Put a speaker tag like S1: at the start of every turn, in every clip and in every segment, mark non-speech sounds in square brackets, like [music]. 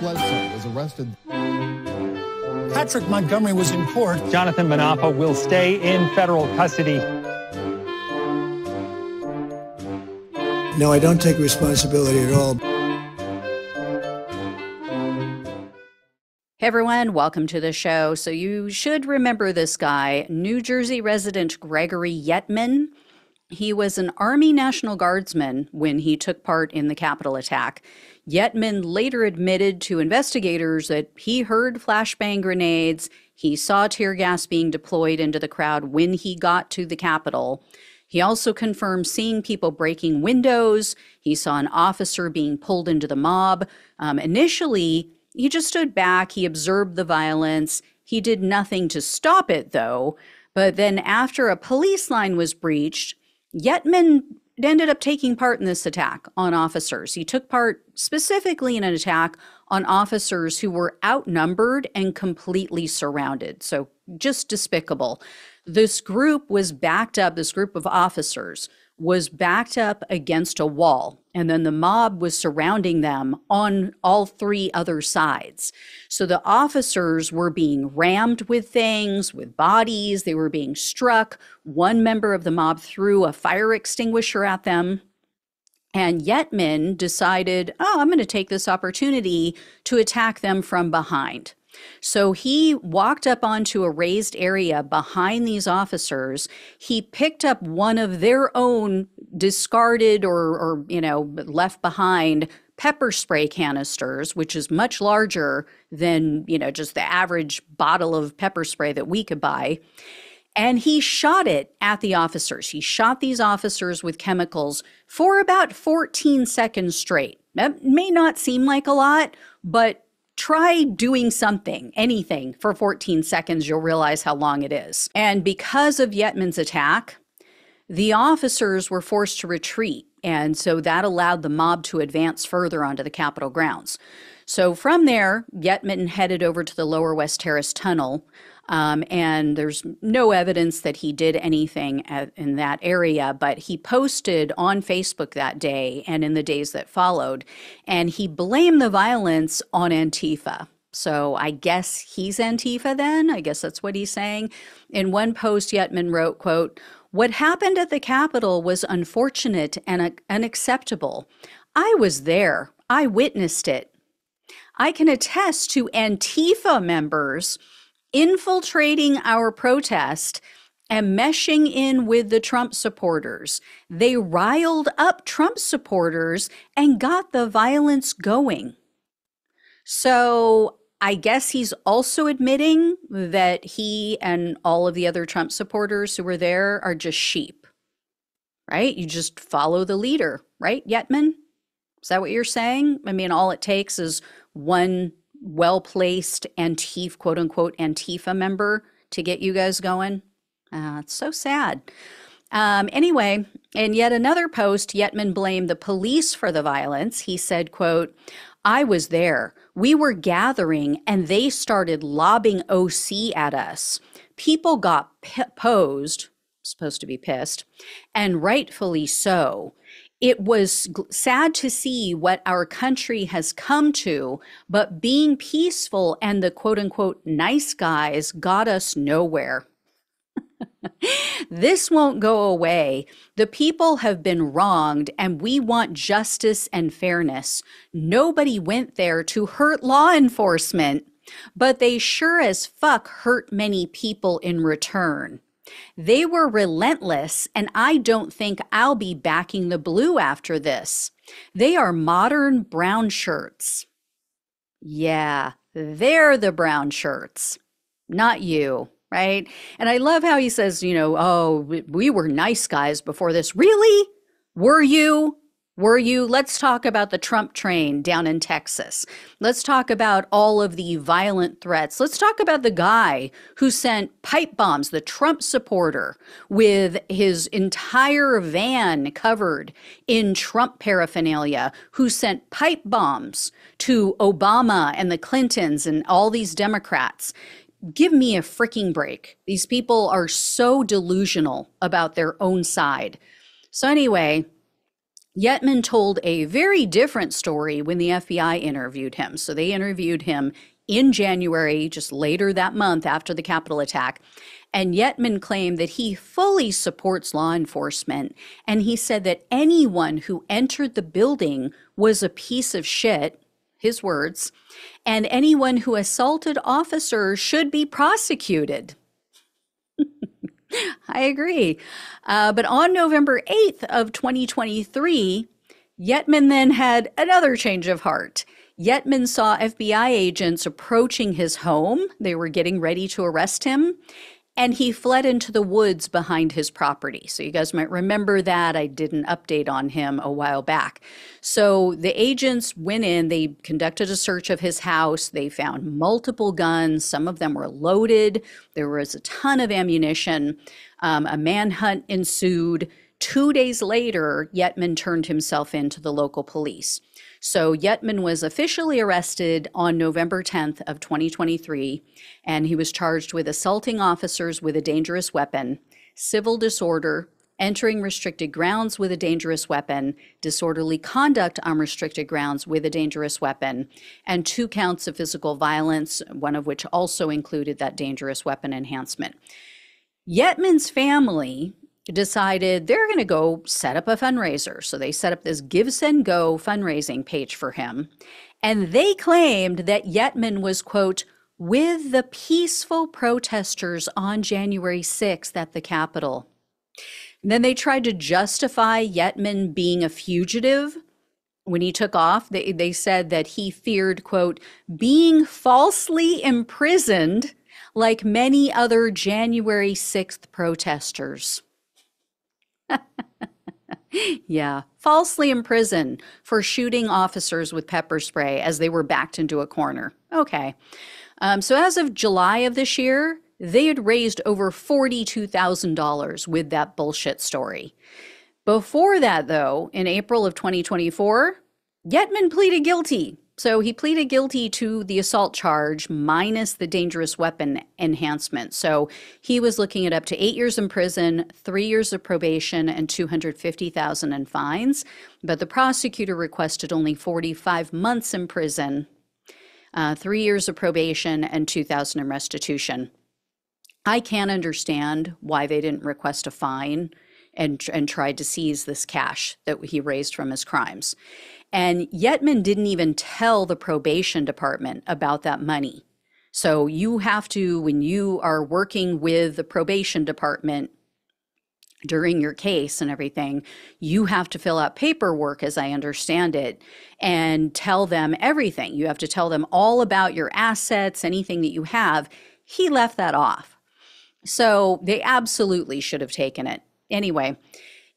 S1: Bledsoe was arrested.
S2: Patrick Montgomery was in court.
S3: Jonathan Manapa will stay in federal custody.
S4: No, I don't take responsibility at all.
S5: Hey everyone, welcome to the show. So, you should remember this guy, New Jersey resident Gregory Yetman. He was an Army National Guardsman when he took part in the Capitol attack. Yetman later admitted to investigators that he heard flashbang grenades, he saw tear gas being deployed into the crowd when he got to the Capitol. He also confirmed seeing people breaking windows. He saw an officer being pulled into the mob. Um, initially, he just stood back, he observed the violence. He did nothing to stop it, though. But then, after a police line was breached, Yetman ended up taking part in this attack on officers. He took part specifically in an attack on officers who were outnumbered and completely surrounded. So, just despicable. This group was backed up, this group of officers was backed up against a wall, and then the mob was surrounding them on all three other sides. So the officers were being rammed with things, with bodies, they were being struck. One member of the mob threw a fire extinguisher at them. And Yetman decided, oh, I'm going to take this opportunity to attack them from behind. So he walked up onto a raised area behind these officers. He picked up one of their own discarded or, or you know, left behind pepper spray canisters, which is much larger than, you know, just the average bottle of pepper spray that we could buy. And he shot it at the officers. He shot these officers with chemicals for about 14 seconds straight. That may not seem like a lot, but try doing something, anything for 14 seconds, you'll realize how long it is. And because of Yetman's attack, the officers were forced to retreat. And so that allowed the mob to advance further onto the Capitol grounds. So from there, Yetman headed over to the Lower West Terrace Tunnel. Um, and there's no evidence that he did anything at, in that area, but he posted on Facebook that day and in the days that followed, and he blamed the violence on Antifa. So I guess he's Antifa then. I guess that's what he's saying. In one post, Yetman wrote, quote, what happened at the Capitol was unfortunate and uh, unacceptable. I was there. I witnessed it. I can attest to Antifa members infiltrating our protest and meshing in with the Trump supporters. They riled up Trump supporters and got the violence going. So I guess he's also admitting that he and all of the other Trump supporters who were there are just sheep, right? You just follow the leader, right, Yetman? Is that what you're saying? I mean, all it takes is one well placed Antifa, quote unquote, Antifa member to get you guys going. Uh, it's so sad. Um, anyway, in yet another post, Yetman blamed the police for the violence. He said, quote, I was there. We were gathering and they started lobbing OC at us. People got p- posed, supposed to be pissed, and rightfully so it was sad to see what our country has come to, but being peaceful and the quote unquote nice guys got us nowhere. [laughs] this won't go away. The people have been wronged, and we want justice and fairness. Nobody went there to hurt law enforcement, but they sure as fuck hurt many people in return. They were relentless, and I don't think I'll be backing the blue after this. They are modern brown shirts. Yeah, they're the brown shirts, not you, right? And I love how he says, you know, oh, we were nice guys before this. Really? Were you? Were you? Let's talk about the Trump train down in Texas. Let's talk about all of the violent threats. Let's talk about the guy who sent pipe bombs, the Trump supporter, with his entire van covered in Trump paraphernalia, who sent pipe bombs to Obama and the Clintons and all these Democrats. Give me a freaking break. These people are so delusional about their own side. So, anyway, Yetman told a very different story when the FBI interviewed him. So they interviewed him in January, just later that month after the Capitol attack. And Yetman claimed that he fully supports law enforcement. And he said that anyone who entered the building was a piece of shit, his words, and anyone who assaulted officers should be prosecuted. [laughs] I agree. Uh, but on November 8th of 2023, Yetman then had another change of heart. Yetman saw FBI agents approaching his home. They were getting ready to arrest him and he fled into the woods behind his property. So you guys might remember that. I did an update on him a while back. So the agents went in, they conducted a search of his house. They found multiple guns, some of them were loaded. There was a ton of ammunition. Um, a manhunt ensued. Two days later, Yetman turned himself in to the local police. So Yetman was officially arrested on November 10th of 2023, and he was charged with assaulting officers with a dangerous weapon, civil disorder, entering restricted grounds with a dangerous weapon, disorderly conduct on restricted grounds with a dangerous weapon, and two counts of physical violence, one of which also included that dangerous weapon enhancement. Yetman's family decided they're going to go set up a fundraiser. So they set up this GiveSendGo fundraising page for him. And they claimed that Yetman was, quote, with the peaceful protesters on January 6th at the Capitol. And then they tried to justify Yetman being a fugitive. When he took off, they, they said that he feared, quote, being falsely imprisoned like many other January 6th protesters. Yeah, falsely imprisoned for shooting officers with pepper spray as they were backed into a corner. Okay. Um, so as of July of this year, they had raised over $42,000 with that bullshit story. Before that, though, in April of 2024, Yetman pleaded guilty so he pleaded guilty to the assault charge minus the dangerous weapon enhancement. So he was looking at up to eight years in prison, three years of probation, and 250,000 in fines. But the prosecutor requested only 45 months in prison, uh, three years of probation, and 2,000 in restitution. I can't understand why they didn't request a fine and and tried to seize this cash that he raised from his crimes. And Yetman didn't even tell the probation department about that money. So you have to, when you are working with the probation department during your case and everything, you have to fill out paperwork, as I understand it, and tell them everything. You have to tell them all about your assets, anything that you have. He left that off. So they absolutely should have taken it. Anyway,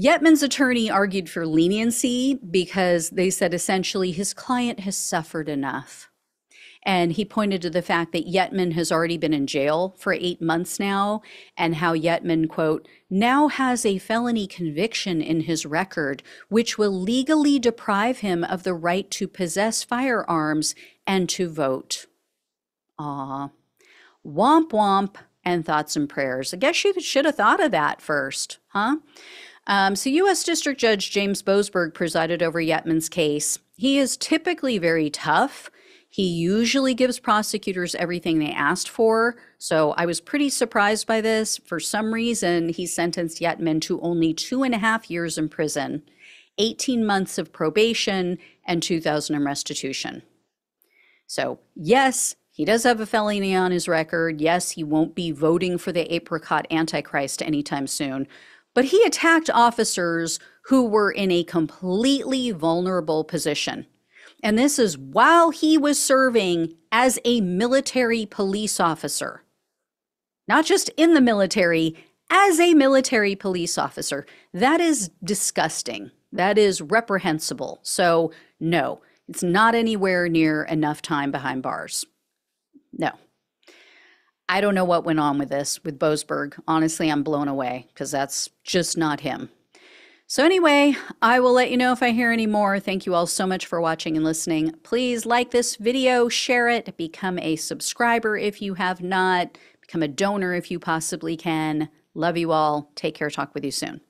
S5: Yetman's attorney argued for leniency because they said essentially his client has suffered enough. And he pointed to the fact that Yetman has already been in jail for eight months now, and how Yetman, quote, now has a felony conviction in his record, which will legally deprive him of the right to possess firearms and to vote. Ah, womp womp and thoughts and prayers. I guess you should have thought of that first, huh? Um, so, U.S. District Judge James Boasberg presided over Yetman's case. He is typically very tough. He usually gives prosecutors everything they asked for. So I was pretty surprised by this. For some reason, he sentenced Yetman to only two and a half years in prison, 18 months of probation, and 2000 in restitution. So, yes, he does have a felony on his record. Yes, he won't be voting for the apricot antichrist anytime soon. But he attacked officers who were in a completely vulnerable position. And this is while he was serving as a military police officer. Not just in the military, as a military police officer. That is disgusting. That is reprehensible. So, no, it's not anywhere near enough time behind bars. No. I don't know what went on with this with Boasberg. Honestly, I'm blown away because that's just not him. So, anyway, I will let you know if I hear any more. Thank you all so much for watching and listening. Please like this video, share it, become a subscriber if you have not, become a donor if you possibly can. Love you all. Take care. Talk with you soon.